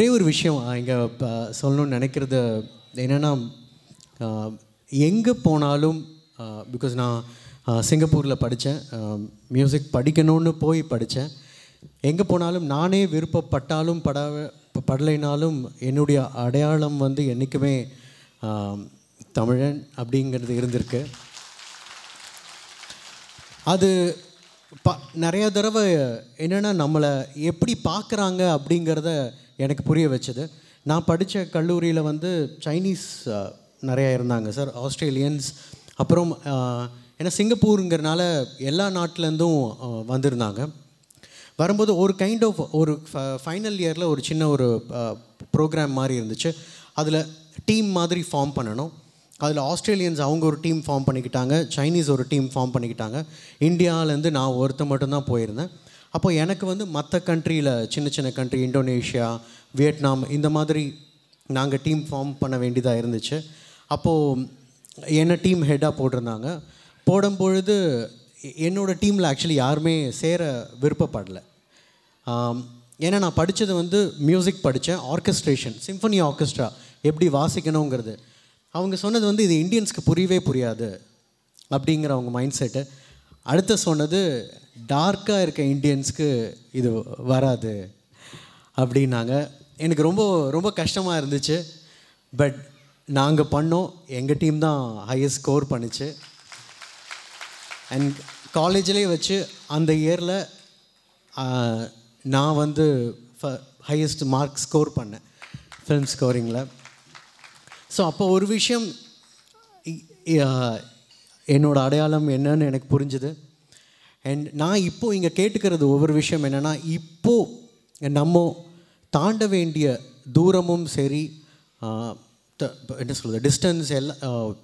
ஒரே ஒரு விஷயம் இங்கே சொல்லணும்னு நினைக்கிறது என்னென்னா எங்கே போனாலும் பிகாஸ் நான் சிங்கப்பூரில் படித்தேன் மியூசிக் படிக்கணும்னு போய் படித்தேன் எங்கே போனாலும் நானே விருப்பப்பட்டாலும் பட படலைனாலும் என்னுடைய அடையாளம் வந்து என்றைக்குமே தமிழன் அப்படிங்கிறது இருந்திருக்கு. அது ப நிறைய தடவை என்னென்னா நம்மளை எப்படி பார்க்குறாங்க அப்படிங்கிறத எனக்கு புரிய வச்சது. நான் படித்த கல்லூரியில் வந்து சைனீஸ் நிறையா இருந்தாங்க சார் ஆஸ்திரேலியன்ஸ் அப்புறம் ஏன்னா சிங்கப்பூருங்கிறனால எல்லா நாட்டிலேருந்தும் வந்திருந்தாங்க. வரும்போது ஒரு கைண்ட் ஆஃப் ஒரு ஃபைனல் இயரில் ஒரு சின்ன ஒரு ப்ரோக்ராம் மாதிரி இருந்துச்சு. அதில் டீம் மாதிரி ஃபார்ம் பண்ணணும். அதில் ஆஸ்திரேலியன்ஸ் அவங்க ஒரு டீம் ஃபார்ம் பண்ணிக்கிட்டாங்க. சைனீஸ் ஒரு டீம் ஃபார்ம் பண்ணிக்கிட்டாங்க. இந்தியாவிலேருந்து நான் ஒருத்தன் மட்டும்தான் போயிருந்தேன். அப்போ எனக்கு வந்து மற்ற கண்ட்ரியில் சின்ன சின்ன கண்ட்ரி இந்தோனேஷியா வியட்நாம் இந்த மாதிரி நாங்கள் டீம் ஃபார்ம் பண்ண வேண்டியதாக இருந்துச்சு. அப்போது என்னை டீம் ஹெட்டாக போட்டிருந்தாங்க. போடும் பொழுது டீமில் ஆக்சுவலி யாருமே சேர விருப்பப்படலை. ஏன்னா நான் படித்தது வந்து மியூசிக் படித்தேன் ஆர்கெஸ்ட்ரேஷன் சிம்பனி ஆர்கெஸ்ட்ரா எப்படி வாசிக்கணுங்கிறது. அவங்க சொன்னது வந்து இது இந்தியன்ஸ்க்கு புரியவே புரியாது அப்படிங்கிற அவங்க மைண்ட் செட்டு அடுத்து சொன்னது டார்க்காக இருக்க இண்டியன்ஸ்க்கு இது வராது அப்படின்னாங்க. எனக்கு ரொம்ப ரொம்ப கஷ்டமாக இருந்துச்சு. பட் நாங்கள் பண்ணோம். எங்கள் டீம் தான் ஹையஸ்ட் ஸ்கோர் பண்ணுச்சு. அண்ட் காலேஜ்லேயே வச்சு அந்த இயரில் நான் வந்து ஹையஸ்ட் மார்க் ஸ்கோர் பண்ணேன். ஃபிலிம் ஸ்கோரிங்கில் ஸோ அப்போ ஒரு விஷயம் என்னோடய அடையாளம் என்னன்னு எனக்கு புரிஞ்சுது. அண்ட் நான் இப்போது இங்கே கேட்டுக்கிறது ஒவ்வொரு விஷயம் என்னென்னா இப்போது நம்ம தாண்ட வேண்டிய தூரமும் சரி த- என்ன சொல்கிறது டிஸ்டன்ஸ் எல்லா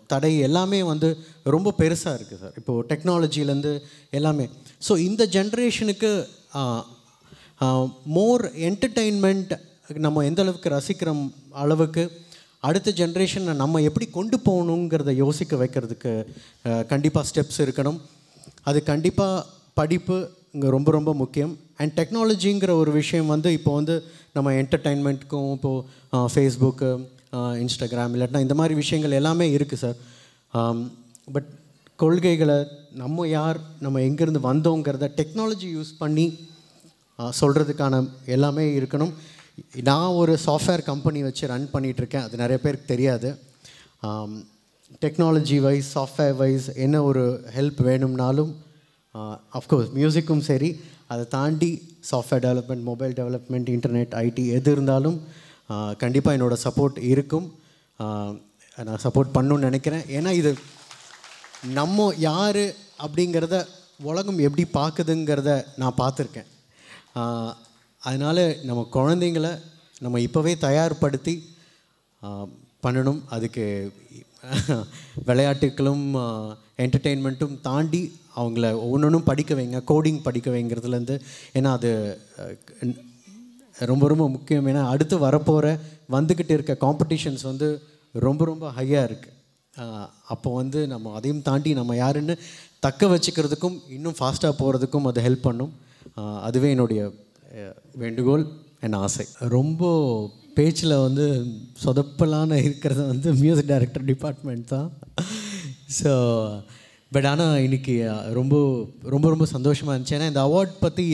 தடை எல்லாமே வந்து ரொம்ப பெருசாக இருக்குது சார். இப்போது டெக்னாலஜிலேருந்து எல்லாமே. ஸோ இந்த ஜென்ரேஷனுக்கு மோர் என்டர்டெயின்மெண்ட் நம்ம எந்த அளவுக்கு ரசிக்கிற அளவுக்கு அடுத்த ஜென்ரேஷனை நம்ம எப்படி கொண்டு போகணுங்கிறத யோசிக்க வைக்கிறதுக்கு கண்டிப்பாக ஸ்டெப்ஸ் இருக்கணும். அது கண்டிப்பாக படிப்பு இங்கே ரொம்ப ரொம்ப முக்கியம். அண்ட் டெக்னாலஜிங்கிற ஒரு விஷயம் வந்து இப்போ வந்து நம்ம என்டர்டைன்மெண்ட்டுக்கும் இப்போது ஃபேஸ்புக்கு இன்ஸ்டாகிராம் இல்லாட்டினா இந்த மாதிரி விஷயங்கள் எல்லாமே இருக்குது சார் பட் கொள்கைகளை நம்ம யார் நம்ம எங்கேருந்து வந்தோங்கிறத டெக்னாலஜி யூஸ் பண்ணி சொல்கிறதுக்கான எல்லாமே இருக்கணும். நான் ஒரு சாஃப்ட்வேர் கம்பெனி வச்சு ரன் பண்ணிகிட்ருக்கேன் அது நிறைய பேருக்கு தெரியாது. டெக்னாலஜி வைஸ் சாஃப்ட்வேர் வைஸ் என்ன ஒரு ஹெல்ப் வேணும்னாலும் அஃப்கோர்ஸ் மியூசிக்கும் சரி அதை தாண்டி software development mobile development internet IT எது இருந்தாலும் கண்டிப்பாக என்னோடய சப்போர்ட் இருக்கும். நான் சப்போர்ட் பண்ணுன்னு நினைக்கிறேன். ஏன்னா இது நம்ம யார் அப்படிங்கிறத உலகம் எப்படி பார்க்குதுங்கிறத நான் பார்த்துருக்கேன். அதனால் நம்ம குழந்தைங்கள நம்ம இப்போவே தயார்படுத்தி பண்ணணும். அதுக்கு விளையாட்டுகளும் என்டர்டெயின்மெண்ட்டும் தாண்டி அவங்கள ஒவ்வொன்றும் படிக்க வைங்க கோடிங் படிக்க வைங்கிறதுலேருந்து. ஏன்னா அது ரொம்ப ரொம்ப முக்கியம். ஏன்னா அடுத்து வரப்போகிற வந்துக்கிட்டு இருக்க காம்படிஷன்ஸ் வந்து ரொம்ப ரொம்ப ஹையாக இருக்குது அப்போ வந்து நம்ம அதையும் தாண்டி நம்ம யாருன்னு தக்க வச்சுக்கிறதுக்கும் இன்னும் ஃபாஸ்ட்டாக போகிறதுக்கும் அது ஹெல்ப் பண்ணும். அதுவே என்னுடைய வேண்டுகோள் என் ஆசை. ரொம்ப பேச்சில் வந்து சொதப்பலான இருக்கிறது வந்து மியூசிக் டைரக்டர் டிபார்ட்மெண்ட் தான். ஸோ பட் ஆனால் இன்னைக்கு ரொம்ப ரொம்ப ரொம்ப சந்தோஷமாக இருந்துச்சு. ஏன்னா இந்த அவார்ட் பற்றி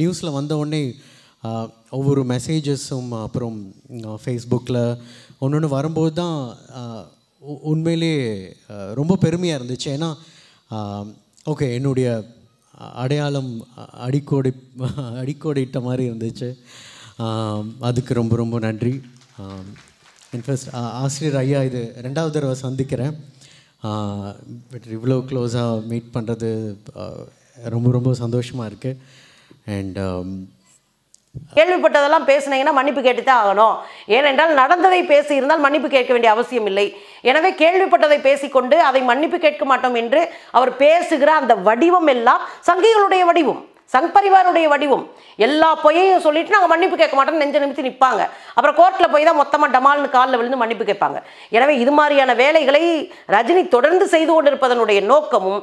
நியூஸில் வந்த உடனே ஒவ்வொரு மெசேஜஸும் அப்புறம் ஃபேஸ்புக்கில் ஒன்று ஒன்று வரும்போது தான் உ- உண்மையிலே ரொம்ப பெருமையாக இருந்துச்சு. ஏன்னா ஓகே என்னுடைய அடையாளம் அடிக்கோடி அடிக்கோடிட்ட மாதிரி இருந்துச்சு. அதுக்கு ரொம்ப ரொம்ப நன்றி. இன்ஃபேக்ட் ஆசிரியர் ஐயா இது ரெண்டாவது தடவை சந்திக்கிறேன். பட் இவ்வளோ க்ளோஸாக மீட் பண்ணுறது ரொம்ப ரொம்ப சந்தோஷமாக இருக்குது அண்ட் கேள்விப்பட்டதெல்லாம் பேசுனீங்கன்னா மன்னிப்பு கேட்டுத்தான் ஆகணும். ஏனென்றால் நடந்ததை பேசி இருந்தால் மன்னிப்பு கேட்க வேண்டிய அவசியம் இல்லை. எனவே கேள்விப்பட்டதை பேசிக்கொண்டு அதை மன்னிப்பு கேட்க மாட்டோம் என்று அவர் பேசுகிற அந்த வடிவம் எல்லாம் சங்கிகளுடைய வடிவம். சங் பரிவாருடைய வடிவம். எல்லா பொய்யையும் சொல்லிட்டு நாங்கள் மன்னிப்பு கேட்க மாட்டோம் நெஞ்ச நிமித்தி நிற்பாங்க அப்புறம் கோர்ட்டில் போய் தான் மொத்தமாக டமால்னு காலில் விழுந்து மன்னிப்பு கேட்பாங்க. எனவே இது மாதிரியான வேலைகளை ரஜினி தொடர்ந்து செய்து கொண்டிருப்பதனுடைய நோக்கமும்